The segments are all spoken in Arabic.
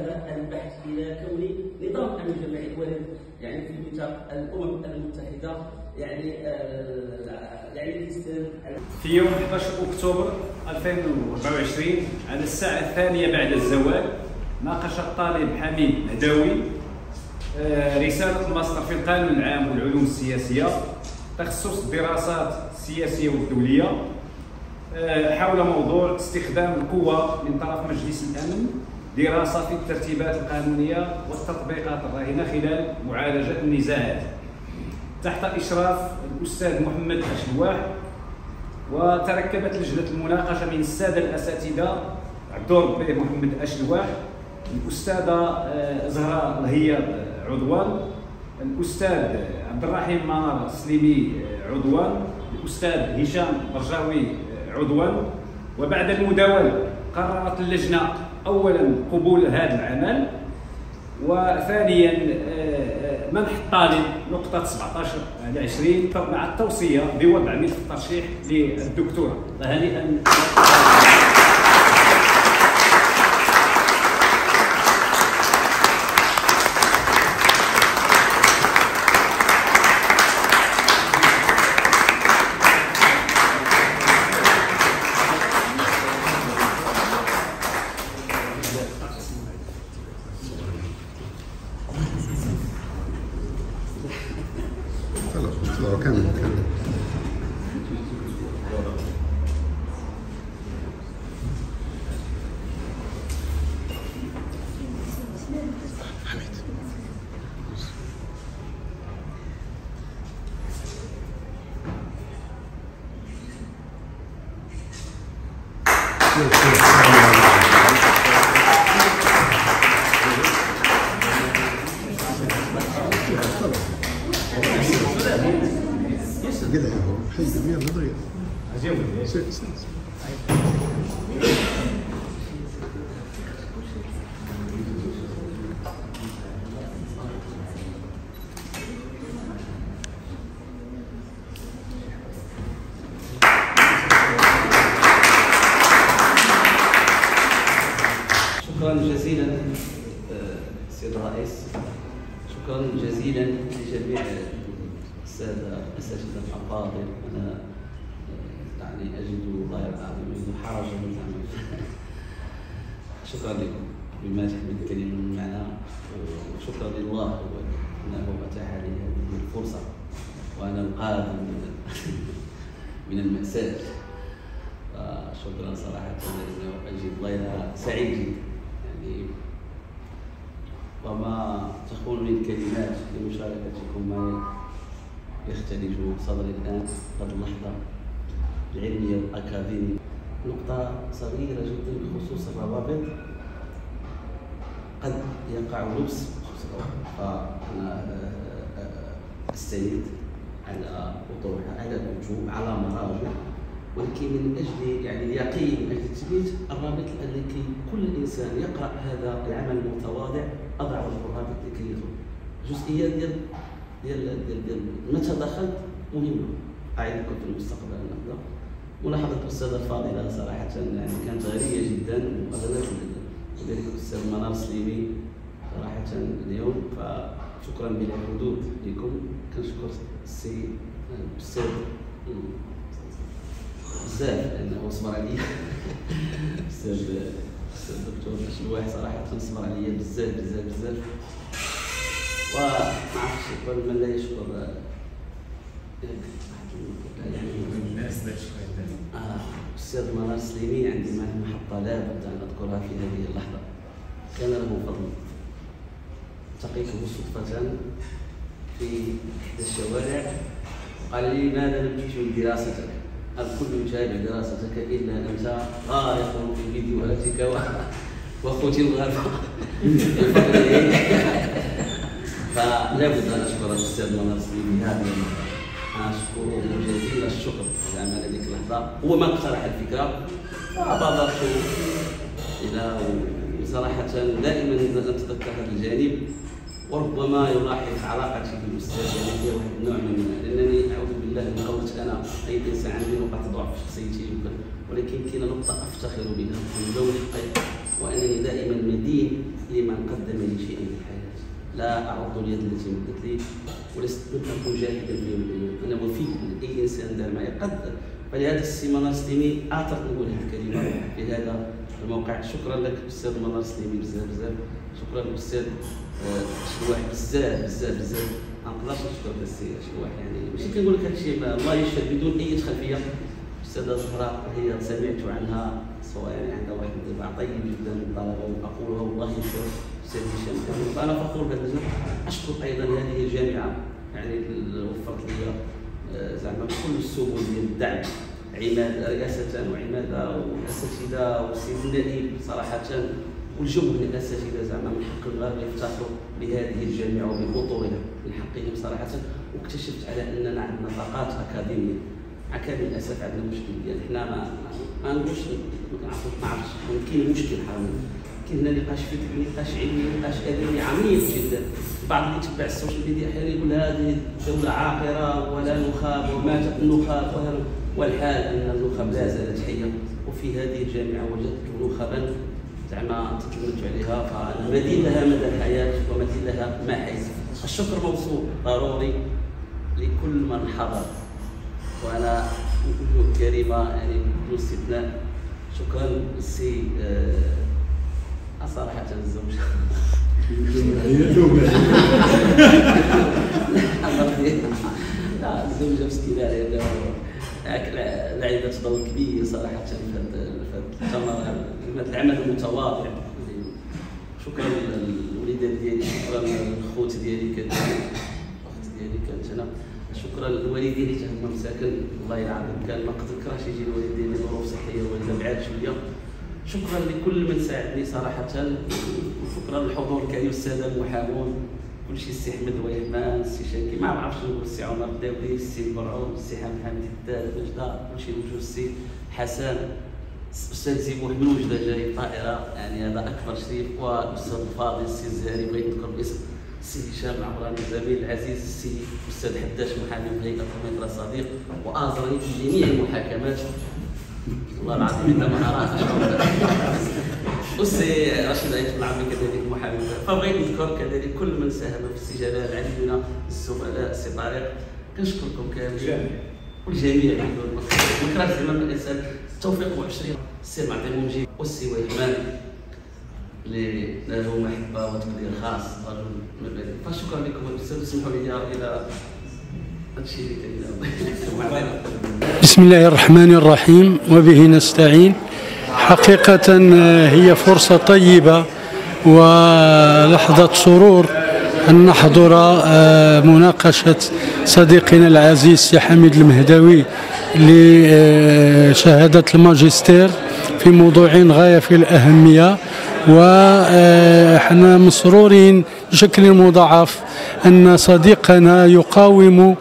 هذا البحث إلى كون نظام امن جماعي الولد يعني في ميثاق الأمم المتحدة يعني آه، يعني في يوم 11 أكتوبر 2024 على الساعة الثانية بعد الزوال ناقش الطالب حميد هداوي آه، رسالة الماستر في القانون العام والعلوم السياسية تخصص الدراسات السياسيه والدوليه آه، حول موضوع استخدام القوة من طرف مجلس الأمن. دراسة في الترتيبات القانونية والتطبيقات الراهنة خلال معالجة النزاعات تحت إشراف الأستاذ محمد أشلواح وتركبت لجنة المناقشة من السادة الأساتذة الدور به محمد أشلواح الأستاذة آه، زهراء الهياب عضوان الأستاذ عبد الرحيم منار السليمي آه، عضوان الأستاذ هشام برجاوي آه، عضوان وبعد المداولة قررت اللجنة أولا قبول هذا العمل وثانيا آه، آه، منح الطالب نقطة 17 على 20 مع التوصية بوضع ملف الترشيح للدكتوراه. فهنيئا خلاص خلاص كمل كمل شكرا جزيلا آه، سيد الرئيس. شكرا جزيلا لجميع الساده الاساتذه الافاضل أنا يعني أجد الله العظيم اجد حرجا زعما شكرا لكم. بما تحمل الكلمة من معنى. وشكرا لله انه أتاح لي هذه الفرصة. وأنا القادم من من المأساة. شكرا صراحة لأنه أجد ليلة سعيد. جدا يعني وما تخونني الكلمات لمشاركتكم ما يختلج صدري الآن. قد اللحظة العلمية الأكاديمية نقطة صغيرة جدا بخصوص الروابط. قد يقع لبس بخصوص الروابط فأنا آه، آه، أستند على وضوح على الوجوه على مراجع. ولكن من أجل يعني اليقين من أجل تثبيت الرابط لكي كل إنسان يقرأ هذا العمل المتواضع اضع له الرابط لكي يدخل ديال ديال ديال, ديال متى دخلت؟ مهمه اعدكم في المستقبل نبدا ملاحظه الاستاذه الفاضله صراحة يعني كانت غنيه جدا جدا وذلك الأستاذ منار سليمي صراحة اليوم. فشكرا بلا حدود لكم. كنشكر السي الاستاذ بزاف لأنه صبر عليا. أستاذ أستاذ الدكتور شلواح صراحة صبر عليا بزاف بزاف بزاف. وما عرفتش من لا يشكر أستاذ منار سليمي عندي معه محطة لابد أن أذكرها في هذه اللحظة. كان له فضل. التقيته صدفه في إحدى الشوارع. قال لي لماذا لم تكمل دراستك؟ الكل يتابع دراستك إلا أنت غارق في فيديوهاتك و- واخوتي الغرفه فلا بد أن أشكر الأستاذ منار سليمي. هذه اشكره جزيل الشكر على عمل هذيك اللحظة. هو من اقترح الفكرة فبادرت إلى صراحة دائما نتذكر هذا الجانب وربما يلاحظ علاقتي بالاستاذ يعني فيها واحد النوع من لأنني أعوذ بالله من قولت أنا اي انسان عندي نقاط ضعف في شخصيتي ولكن كاين نقطة أفتخر بها لون الحقيقة وأنني دائما مدين لمن قدم لي شيئا في الحياة لا اعرض اليد التي مدت لي ولست أكن جاهدا أنا وفي أي إنسان دار معي. قد فلهذا السي منار سليمي أعتقد نقول هذه الكلمة في هذا الموقع. شكرا لك أستاذ منار سليمي بزاف بزاف. شكرا للاستاذ آه، شلواح بزاف بزاف بزاف. ما نقدرش نشكر السي شلواح يعني ماشي كنقول لك هادشي الله يشهد بدون أي خلفيه الاستاذه زهراء هي سمعت عنها سواء عندها واحد الانطباع طيب جدا من الطلبه واقولها والله يشهد أستاذ هشام فانا فخور بهذا أشكر أيضا هذه الجامعة يعني وفرت لي آه، زعما كل السبل ديال الدعم عماد رئاسة وعمادة والأساتذة والسيد النائب صراحة. والجمهور الأساتذة زعما من حق المغاربة يفتخروا بهذه الجامعة وببطولها من حقهم صراحة. واكتشفت على أننا عندنا طاقات أكاديمية. مع كامل الأسف عندنا مشكل ديال حنا ما ما نقولش ما نعرفوش ما عرفتش. كاين مشكل حرامي كاين هنا نقاش فكري نقاش علمي نقاش أدبي عميق جدا. بعض اللي يتبع ال social media أحيانا يقول هذه دولة عاقرة ولا نخاب وماتت النخاب. والحال أن النخب لا زالت حية. وفي هذه الجامعة وجدت نخبا زعما تتلمذ عليها. فأنا مدين لها مدى الحياة ومدين لها ما حييت الشكر موصول ضروري لكل من حضر. وأنا وجوه كريمة يعني بدون استثناء شكرا للسي آه صراحة الزوج. لا الزوجه مسكينه لأنه لعبت دور كبير صراحة في هذا العمل المتواضع. شكرا للوليدات ديالي شكرا للخوت ديالي كانت الاخت ديالي كانت هنا شكرا للوالدين اللي هما مساكن الله يلعن كان ما قدرش يجي الوالد ديالي ظروف صحية ولا بعاد شوية. شكرا لكل من ساعدني صراحة. وشكرا للحضور الكريم الساده المحامون. كل شيء السي أحمد ويهمان السي شاكي ما بعرفش نقول السي عمر الداودي السي برعون السي حامد الدال وجده كل شيء وجه السي حسن الاستاذ زيبوح من وجدة جاي طائرة. يعني هذا أكبر شريف والاستاذ الفاضل السي الزهري بغيت نذكر باسم السي هشام العمراني الزميل العزيز السي الاستاذ حداش محامي من هيئه الضمير صديق واجرني في جميع المحاكمات. والله العظيم انت ما اراك والسي رشيد عيد العمي كذلك محامي. فبغيت نذكر كذلك كل من ساهم في السي جلال العلي الزملاء السي طارق. كنشكركم كاملين. والجميع مكره زعما الإنسان التوفيق وعشرين. السي معطي منجي والسي وهمان اللي محبه وتقدير خاص. فشكرا لكم. بزاف اسمحوا لي إلى هادشي بسم الله الرحمن الرحيم. وبه نستعين. حقيقة هي فرصة طيبة ولحظة سرور أن نحضر مناقشة صديقنا العزيز سي حميد المهدوي لشهادة الماجستير في موضوع غاية في الأهمية. ونحن مسرورين بشكل مضاعف أن صديقنا يقاوم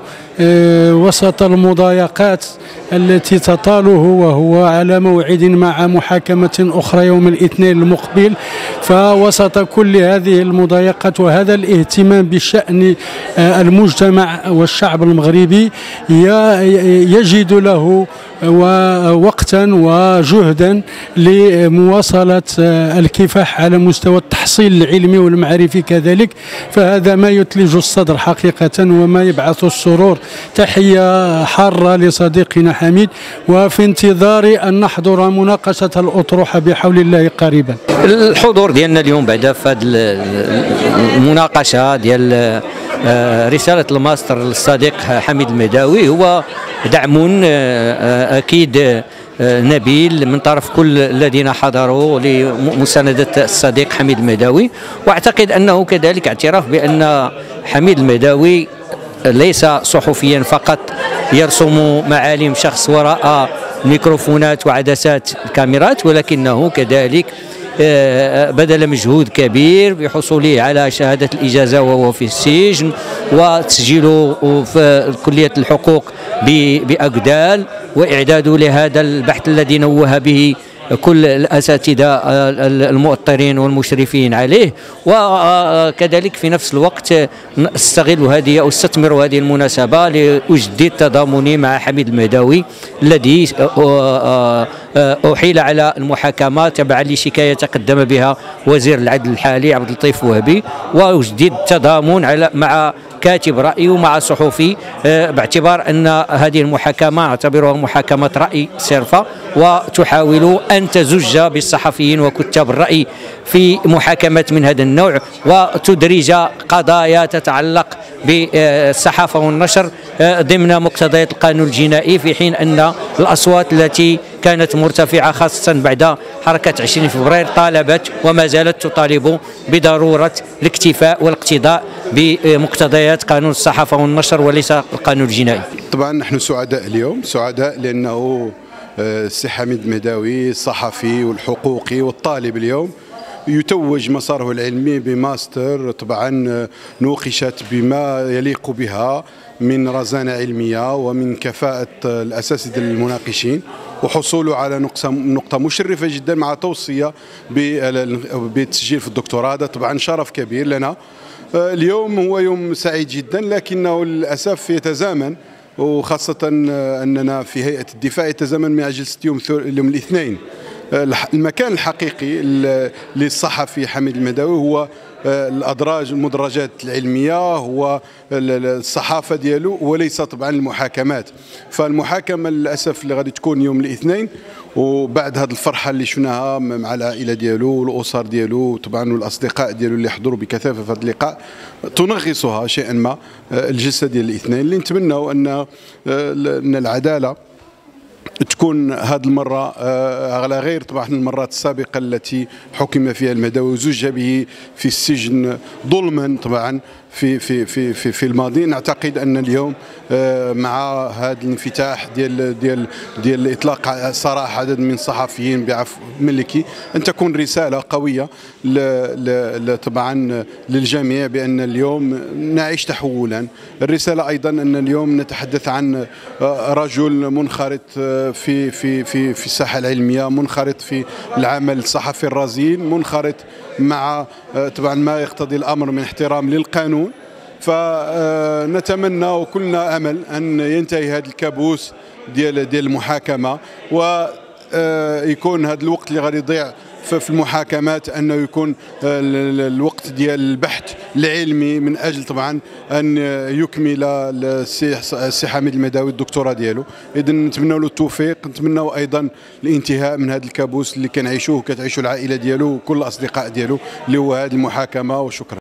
وسط المضايقات التي تطاله وهو على موعد مع محاكمة أخرى يوم الاثنين المقبل فوسط كل هذه المضايقات وهذا الاهتمام بشأن آه، المجتمع والشعب المغربي يجد له وقتا وجهدا لمواصلة آه، الكفاح على مستوى التحصيل العلمي والمعرفي كذلك فهذا ما يثلج الصدر حقيقة وما يبعث السرور. تحية حارة لصديقنا حميد وفي انتظار أن نحضر مناقشة الأطروحة بحول الله قريبا. الحضور ديالنا اليوم بعد هذه المناقشة ديال آه، رسالة الماستر للصديق حميد المداوي هو دعم آه، أكيد آه، نبيل من طرف كل الذين حضروا لمساندة الصديق حميد المداوي. واعتقد أنه كذلك اعتراف بأن حميد المداوي ليس صحفيا فقط يرسم معالم شخص وراء ميكروفونات وعدسات الكاميرات ولكنه كذلك آه، بذل مجهود كبير بحصوله على شهادة الإجازة وهو في السجن وتسجيله في كلية الحقوق بأقدال وإعداده لهذا البحث الذي نوه به كل الأساتذة المؤطرين والمشرفين عليه. وكذلك في نفس الوقت استغل هذه أو استثمر هذه المناسبة لأجدد تضامني مع حميد المهداوي الذي أحيل على المحاكمة تبعا لشكاية تقدم بها وزير العدل الحالي عبد اللطيف وهبي وأجدد التضامن على مع كاتب رأي ومع صحفي آه، باعتبار أن هذه المحاكمة اعتبرها محاكمة رأي صرفة وتحاول أن تزج بالصحفيين وكتاب الرأي في محاكمة من هذا النوع وتدرج قضايا تتعلق بالصحافة والنشر آه، ضمن مقتضيات القانون الجنائي في حين أن الأصوات التي كانت مرتفعة خاصة بعد حركة 20 فبراير طالبت وما زالت تطالب بضرورة الاكتفاء والاقتضاء بمقتضيات قانون الصحافة والنشر وليس القانون الجنائي. طبعا نحن سعداء اليوم سعداء لأنه آه، السي حميد مهداوي الصحفي والحقوقي والطالب اليوم يتوج مساره العلمي بماستر طبعا نوقشت بما يليق بها من رزانة علمية ومن كفاءة الأساتذة المناقشين وحصوله على نقطة مشرفة جدا مع توصية بالتسجيل في الدكتوراه. هذا طبعا شرف كبير لنا. اليوم هو يوم سعيد جدا لكنه للأسف يتزامن وخاصة أننا في هيئة الدفاع يتزامن مع جلسة يوم يوم الاثنين. المكان الحقيقي للصحفي حميد المداوي هو آه، الأدراج المدرجات العلمية هو الصحافة ديالو وليس طبعا المحاكمات. فالمحاكمة للأسف اللي غادي تكون يوم الاثنين وبعد هذه الفرحة اللي شفناها مع العائلة ديالو والأسر ديالو طبعا والأصدقاء ديالو اللي حضروا بكثافة في هذا اللقاء تنغصها شيئا ما آه، الجلسة ديال الاثنين. اللي نتمنوا أن آه، أن العدالة تكون هذه المرة آه، على غير طبعا المرات السابقة التي حكم فيها المدوي وزج به في السجن ظلما طبعا. في في في في, في الماضي. نعتقد أن اليوم آه، مع هذا الانفتاح ديال ديال ديال إطلاق سراح عدد من الصحفيين بعفو ملكي أن تكون رسالة قوية طبعا للجميع بأن اليوم نعيش تحولا. الرسالة أيضا أن اليوم نتحدث عن آه، رجل منخرط آه، في في في في الساحة العلمية منخرط في العمل الصحفي الرزين منخرط مع طبعا ما يقتضي الأمر من احترام للقانون. فنتمنى وكلنا أمل أن ينتهي هذا الكابوس ديال ديال المحاكمة ويكون هذا الوقت اللي غادي يضيع في المحاكمات أنه يكون الوقت ديال البحث العلمي من أجل طبعا أن يكمل السي حميد المداوي الدكتوراه ديالو. اذا نتمنى له التوفيق نتمنى أيضا الانتهاء من هذا الكابوس اللي كنعيشوه كتعيشوا العائلة ديالو وكل الاصدقاء ديالو اللي هو هذه المحاكمة وشكرا.